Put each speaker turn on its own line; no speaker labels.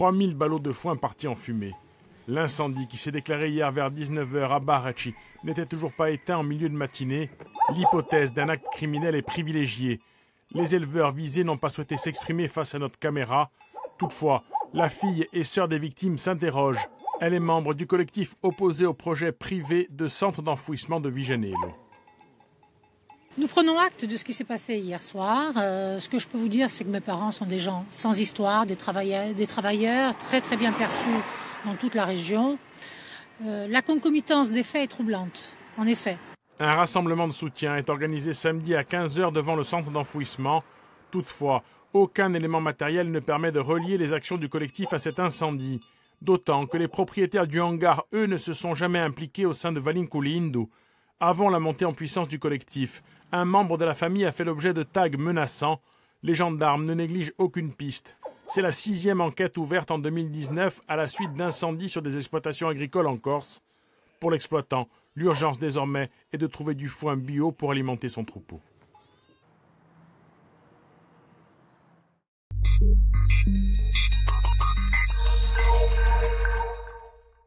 3000 ballots de foin partis en fumée. L'incendie qui s'est déclaré hier vers 19h à Barachi n'était toujours pas éteint en milieu de matinée. L'hypothèse d'un acte criminel est privilégiée. Les éleveurs visés n'ont pas souhaité s'exprimer face à notre caméra. Toutefois, la fille et sœur des victimes s'interroge. Elle est membre du collectif opposé au projet privé de centre d'enfouissement de Viganello.
Nous prenons acte de ce qui s'est passé hier soir. Euh, ce que je peux vous dire, c'est que mes parents sont des gens sans histoire, des travailleurs, très très bien perçus dans toute la région. Euh, la concomitance des faits est troublante, en effet.
Un rassemblement de soutien est organisé samedi à 15h devant le centre d'enfouissement. Toutefois, aucun élément matériel ne permet de relier les actions du collectif à cet incendie. D'autant que les propriétaires du hangar, eux, ne se sont jamais impliqués au sein de Valinkulindu. Avant la montée en puissance du collectif, un membre de la famille a fait l'objet de tags menaçants. Les gendarmes ne négligent aucune piste. C'est la sixième enquête ouverte en 2019 à la suite d'incendies sur des exploitations agricoles en Corse. Pour l'exploitant, l'urgence désormais est de trouver du foin bio pour alimenter son troupeau.